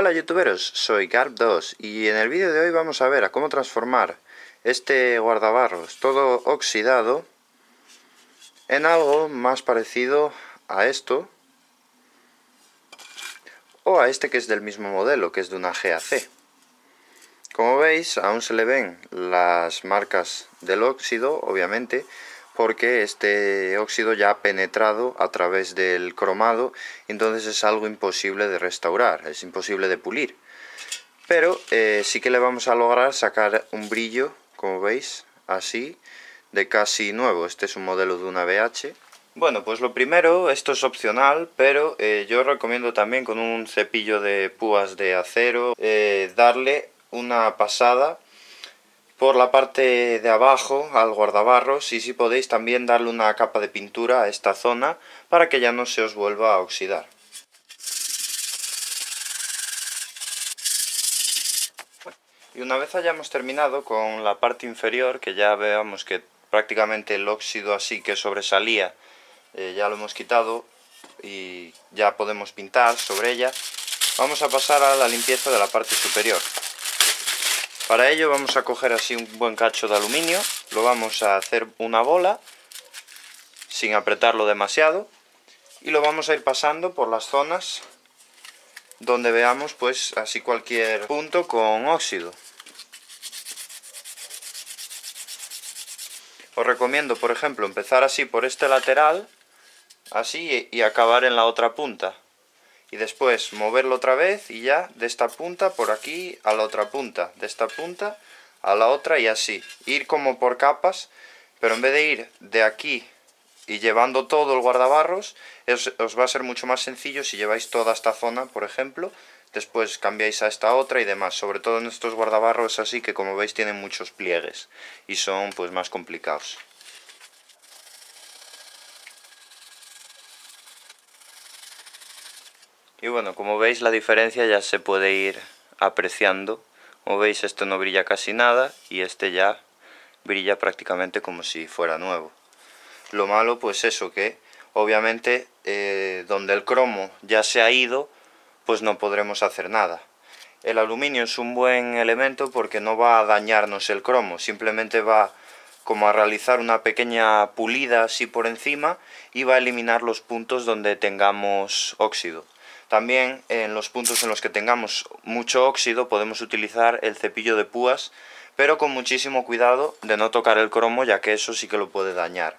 Hola youtuberos, soy Garp2 y en el vídeo de hoy vamos a ver a cómo transformar este guardabarros todo oxidado en algo más parecido a esto o a este que es del mismo modelo, que es de una GAC. Como veis, aún se le ven las marcas del óxido, obviamente, porque este óxido ya ha penetrado a través del cromado, entonces es algo imposible de restaurar, es imposible de pulir. Pero eh, sí que le vamos a lograr sacar un brillo, como veis, así, de casi nuevo. Este es un modelo de una BH. Bueno, pues lo primero, esto es opcional, pero eh, yo recomiendo también con un cepillo de púas de acero eh, darle una pasada por la parte de abajo al guardabarros y si podéis también darle una capa de pintura a esta zona para que ya no se os vuelva a oxidar. Y una vez hayamos terminado con la parte inferior, que ya veamos que prácticamente el óxido así que sobresalía eh, ya lo hemos quitado y ya podemos pintar sobre ella, vamos a pasar a la limpieza de la parte superior. Para ello vamos a coger así un buen cacho de aluminio, lo vamos a hacer una bola sin apretarlo demasiado y lo vamos a ir pasando por las zonas donde veamos pues así cualquier punto con óxido. Os recomiendo por ejemplo empezar así por este lateral, así y acabar en la otra punta y después moverlo otra vez y ya de esta punta por aquí a la otra punta, de esta punta a la otra y así. Ir como por capas, pero en vez de ir de aquí y llevando todo el guardabarros, os va a ser mucho más sencillo si lleváis toda esta zona, por ejemplo, después cambiáis a esta otra y demás, sobre todo en estos guardabarros así que como veis tienen muchos pliegues y son pues más complicados. Y bueno, como veis la diferencia ya se puede ir apreciando. Como veis esto no brilla casi nada y este ya brilla prácticamente como si fuera nuevo. Lo malo pues eso que obviamente eh, donde el cromo ya se ha ido pues no podremos hacer nada. El aluminio es un buen elemento porque no va a dañarnos el cromo, simplemente va como a realizar una pequeña pulida así por encima y va a eliminar los puntos donde tengamos óxido. También en los puntos en los que tengamos mucho óxido podemos utilizar el cepillo de púas, pero con muchísimo cuidado de no tocar el cromo ya que eso sí que lo puede dañar.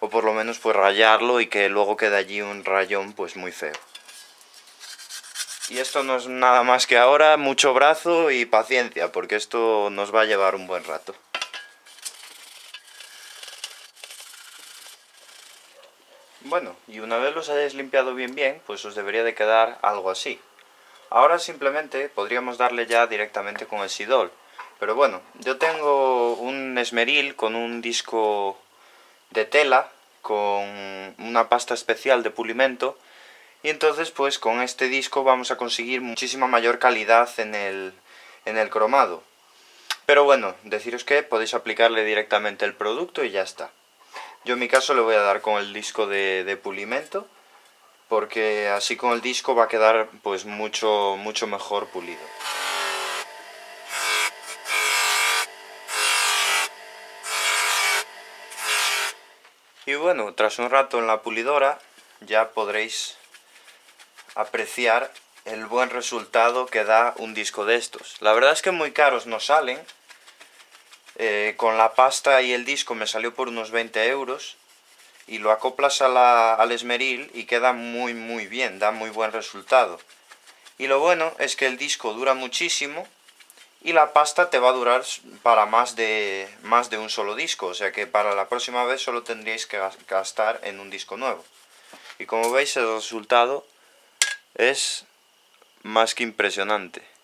O por lo menos pues rayarlo y que luego quede allí un rayón pues muy feo. Y esto no es nada más que ahora mucho brazo y paciencia porque esto nos va a llevar un buen rato. Bueno, y una vez los hayáis limpiado bien bien, pues os debería de quedar algo así. Ahora simplemente podríamos darle ya directamente con el Sidol. Pero bueno, yo tengo un esmeril con un disco de tela, con una pasta especial de pulimento, y entonces pues con este disco vamos a conseguir muchísima mayor calidad en el, en el cromado. Pero bueno, deciros que podéis aplicarle directamente el producto y ya está. Yo en mi caso le voy a dar con el disco de, pulimento, porque así con el disco va a quedar pues mucho, mucho mejor pulido. Y bueno, tras un rato en la pulidora ya podréis apreciar el buen resultado que da un disco de estos. La verdad es que muy caros no salen, eh, con la pasta y el disco me salió por unos 20 euros y lo acoplas al esmeril y queda muy muy bien, da muy buen resultado. Y lo bueno es que el disco dura muchísimo y la pasta te va a durar para más de, más de un solo disco, o sea que para la próxima vez solo tendríais que gastar en un disco nuevo. Y como veis el resultado es más que impresionante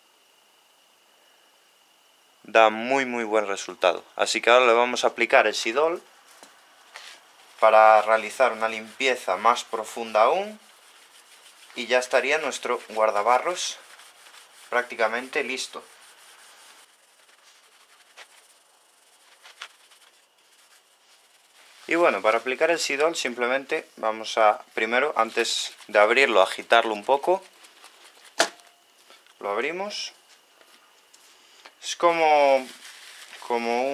da muy muy buen resultado. Así que ahora le vamos a aplicar el Sidol para realizar una limpieza más profunda aún y ya estaría nuestro guardabarros prácticamente listo. Y bueno, para aplicar el Sidol simplemente vamos a, primero, antes de abrirlo, agitarlo un poco lo abrimos. Es como, como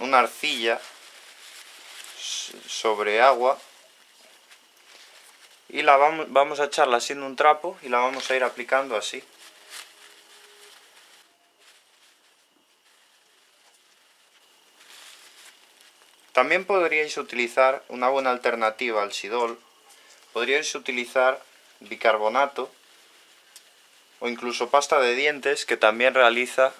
una arcilla sobre agua. Y la vamos, vamos a echarla haciendo un trapo y la vamos a ir aplicando así. También podríais utilizar una buena alternativa al sidol. Podríais utilizar bicarbonato o incluso pasta de dientes que también realiza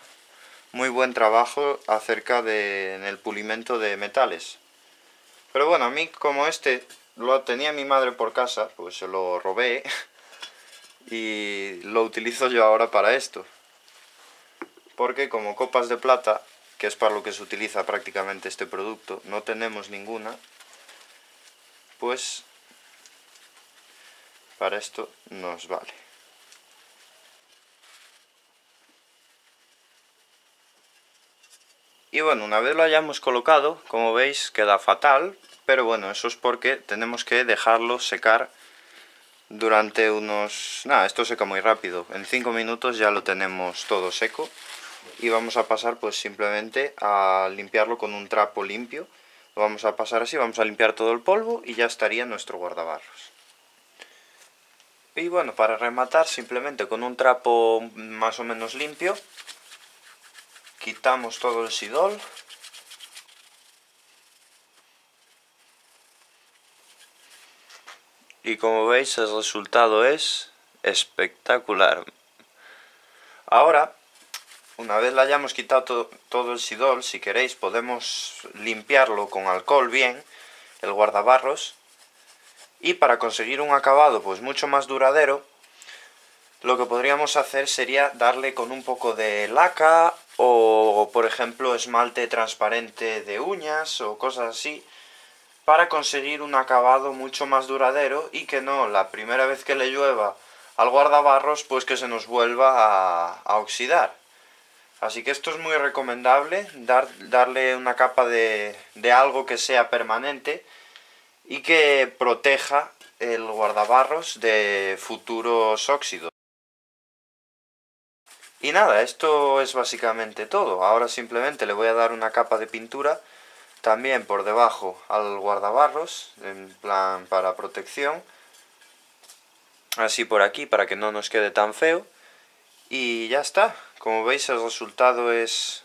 muy buen trabajo acerca de el pulimento de metales. Pero bueno, a mí como este lo tenía mi madre por casa, pues se lo robé y lo utilizo yo ahora para esto. Porque como copas de plata que es para lo que se utiliza prácticamente este producto, no tenemos ninguna, pues para esto nos vale. Y bueno, una vez lo hayamos colocado, como veis queda fatal, pero bueno, eso es porque tenemos que dejarlo secar durante unos... Nada, esto seca muy rápido, en 5 minutos ya lo tenemos todo seco y vamos a pasar pues simplemente a limpiarlo con un trapo limpio. Lo vamos a pasar así, vamos a limpiar todo el polvo y ya estaría nuestro guardabarros. Y bueno, para rematar simplemente con un trapo más o menos limpio quitamos todo el sidol. Y como veis el resultado es espectacular. Ahora una vez le hayamos quitado todo el sidol, si queréis podemos limpiarlo con alcohol bien, el guardabarros, y para conseguir un acabado pues mucho más duradero, lo que podríamos hacer sería darle con un poco de laca o por ejemplo esmalte transparente de uñas o cosas así para conseguir un acabado mucho más duradero y que no la primera vez que le llueva al guardabarros pues que se nos vuelva a oxidar. Así que esto es muy recomendable, dar, darle una capa de, de algo que sea permanente y que proteja el guardabarros de futuros óxidos. Y nada, esto es básicamente todo. Ahora simplemente le voy a dar una capa de pintura también por debajo al guardabarros, en plan para protección. Así por aquí, para que no nos quede tan feo. Y ya está. Como veis el resultado es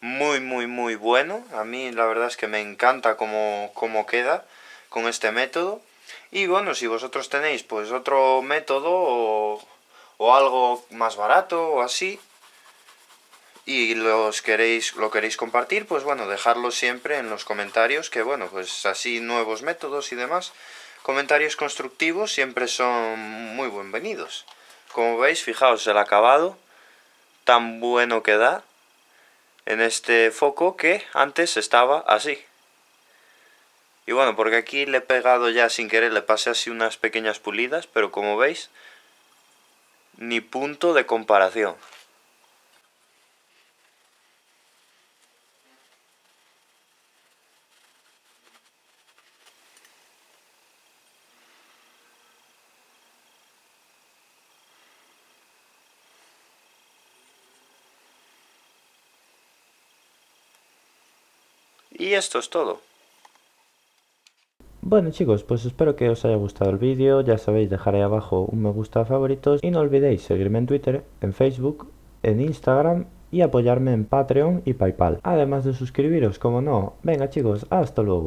muy muy muy bueno. A mí la verdad es que me encanta cómo, cómo queda con este método. Y bueno, si vosotros tenéis pues otro método o, o algo más barato o así, y los queréis, lo queréis compartir, pues bueno, dejarlo siempre en los comentarios, que bueno, pues así nuevos métodos y demás. Comentarios constructivos siempre son muy bienvenidos. Como veis, fijaos el acabado tan bueno que da en este foco que antes estaba así. Y bueno, porque aquí le he pegado ya sin querer, le pasé así unas pequeñas pulidas, pero como veis, ni punto de comparación. Y esto es todo. Bueno chicos, pues espero que os haya gustado el vídeo, ya sabéis dejar ahí abajo un me gusta favoritos y no olvidéis seguirme en Twitter, en Facebook, en Instagram y apoyarme en Patreon y Paypal, además de suscribiros como no. Venga chicos, hasta luego.